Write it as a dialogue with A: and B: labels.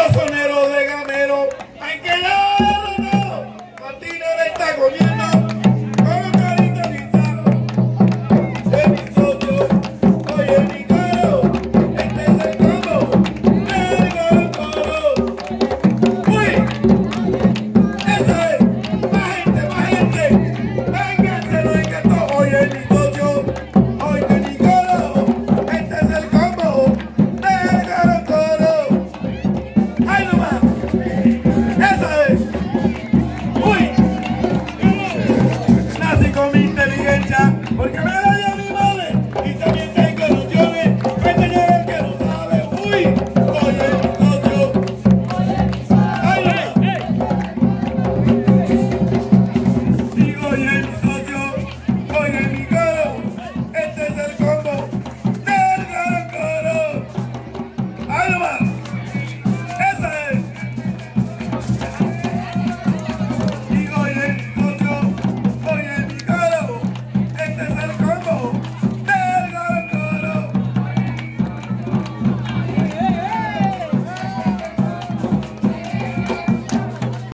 A: Bless her name. con mi inteligencia, porque me